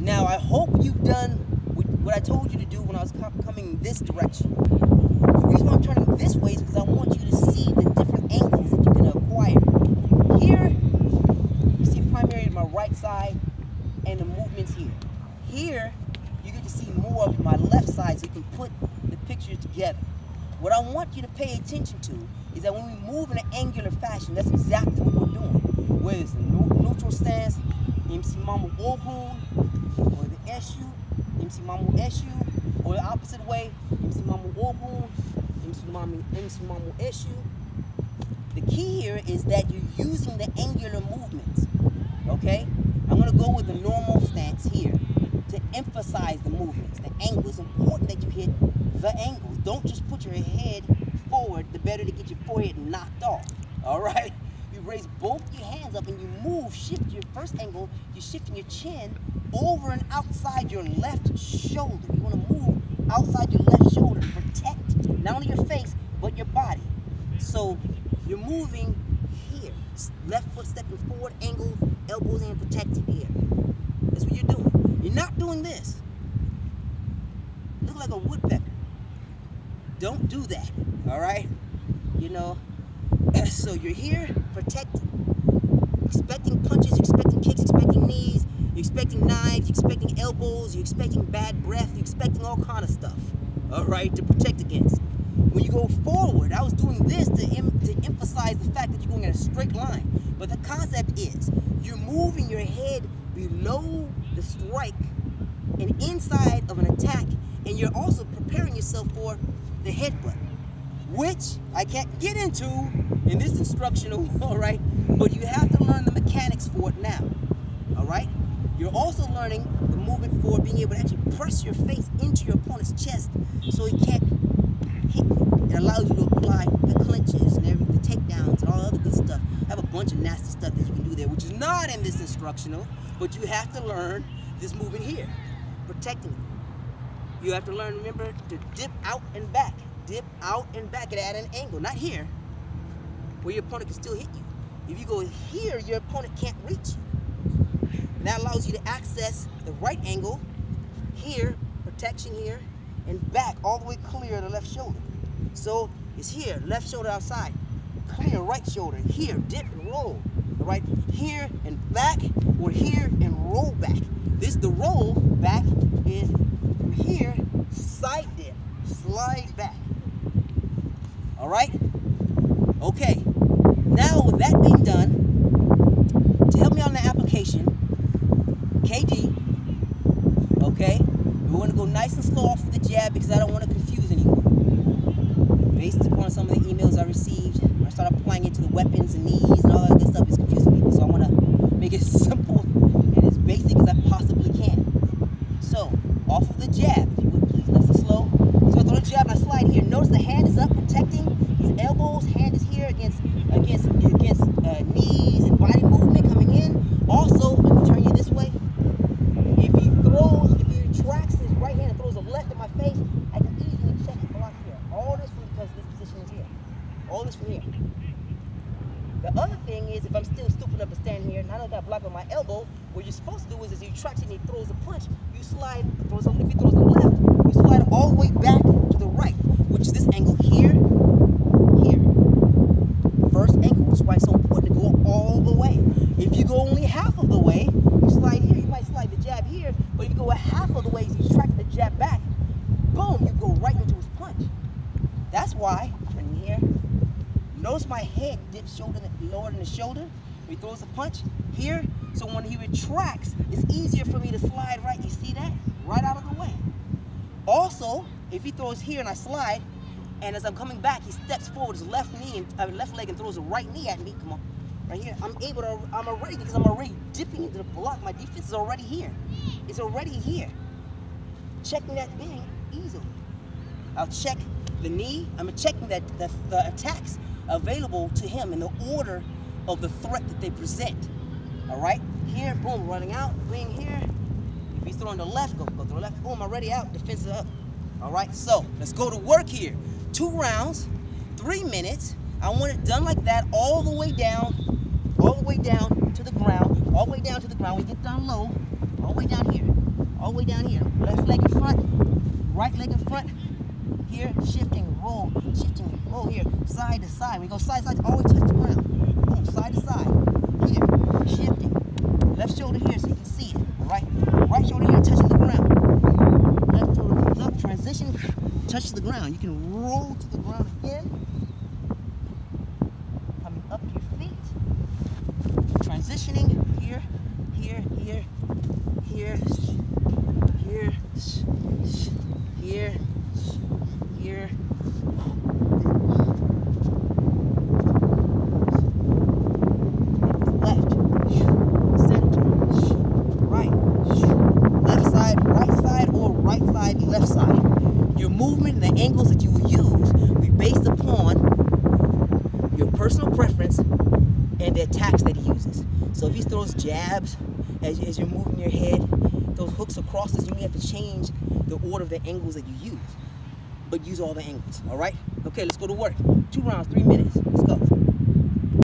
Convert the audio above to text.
Now, I hope you've done what I told you to do when I was coming this direction. The reason why I'm turning this way is because I want you to see the different angles that you can acquire. Here, you see primarily my right side and the movements here. Here, you get to see more of my left side so you can put the pictures together. What I want you to pay attention to is that when we move in an angular fashion, that's exactly what we're doing. Whether it's a neutral stance, MC Mama Ogun, or the SU, MC Mamu SU, or the opposite way, MC Mama Ogun, MC Mamu, MC Mamu SU. The key here is that you're using the angular movements, okay? I'm gonna go with the normal stance here to emphasize the movements. The angle is important that you hit the angles. Don't just put your head forward, the better to get your forehead knocked off, all right? You raise both your hands up and you move, shift your first angle, you're shifting your chin over and outside your left shoulder. You wanna move outside your left shoulder to protect not only your face, but your body. So you're moving here. Left foot stepping forward, angle, elbows in, protecting here. That's what you're doing. You're not doing this. Look like a woodpecker. Don't do that, all right? You know, so you're here protecting, expecting punches, expecting kicks, expecting knees, you're expecting knives, you're expecting elbows, you're expecting bad breath, you're expecting all kind of stuff, all right, to protect against. When you go forward, I was doing this to, em to emphasize the fact that you're going in a straight line. But the concept is you're moving your head below the strike and inside of an attack, and you're also preparing yourself for the headbutt, which I can't get into in this instructional, all right? But you have to learn the mechanics for it now, all right? You're also learning the movement for being able to actually press your face into your opponent's chest so he can't hit you. It allows you to apply the clinches and everything, the takedowns and all the other good stuff. I have a bunch of nasty stuff that you can do there, which is not in this instructional, but you have to learn this movement here, protecting it. You have to learn, remember, to dip out and back. Dip out and back at an angle, not here, where your opponent can still hit you. If you go here, your opponent can't reach you. And that allows you to access the right angle, here, protection here, and back all the way clear the left shoulder. So it's here, left shoulder outside, clear right shoulder, here, dip and roll. Right, here and back, or here and roll back. This, the roll back is here, side dip, slide back. All right? Okay. Now, with that being done, to help me on the application, KD, okay, we're going to go nice and slow off of the jab because I don't want to confuse anyone. Based upon some of the emails I received, I started applying it to the weapons and knees and all that good stuff, it's confusing people. So I want to make it simple and as basic as I possibly can. So, off of the jab, if you would please, nice and slow. So I throw the jab and I slide here. Notice the hand is up protecting elbows, hand is here against against against uh, knees and body movement coming in. Also, let me turn you this way. If he throws, if he retracts his right hand and throws a left in my face, I can easily check and block here. All this from because this position is here. All this from here. The other thing is, if I'm still stupid enough to stand here, I don't got blocked by my elbow, what you're supposed to do is, as he retracts and he throws a punch, you slide, throws if he throws the left, you slide all the way back to the right, which is this angle here, here. First angle, which is why it's so important to go all the way. If you go only half of the way, you slide here, you might slide the jab here, but if you go a half of the way, you track the jab back, boom, you go right into his punch. That's why, turning here, notice my head dips shoulder lower than the shoulder. He throws a punch here, so when he retracts, it's easier for me to slide right. You see that? Right out of the way. Also, if he throws here and I slide, and as I'm coming back, he steps forward his left knee and uh, left leg and throws a right knee at me. Come on, right here. I'm able to. I'm already because I'm already dipping into the block. My defense is already here. It's already here. Checking that thing easily. I'll check the knee. I'm checking that the, the attacks available to him in the order of the threat that they present. All right, here, boom, running out, being here. If he's throwing the left, go, go throw the left, boom, already out, defense up. All right, so let's go to work here. Two rounds, three minutes. I want it done like that all the way down, all the way down to the ground, all the way down to the ground. We get down low, all the way down here. All the way down here. Left leg in front, right leg in front. Here, shifting, roll, shifting, roll here, side to side. We go side to side, always touch the ground. Boom, side to side. Here, shifting. Left shoulder here so you can see it. Right, right shoulder here, touching the ground. Left shoulder comes up, transition, touches the ground. You can roll to the ground again. Coming up to your feet. Transitioning here, here, here, here, here, here, here. Left, center, right, left side, right side, or right side, left side. Your movement and the angles that you will use will be based upon your personal preference and the attacks that he uses. So if he throws jabs as, as you're moving your head, those hooks or crosses, you may have to change the order of the angles that you use. But use all the angles, all right? Okay, let's go to work. Two rounds, three minutes. Let's go.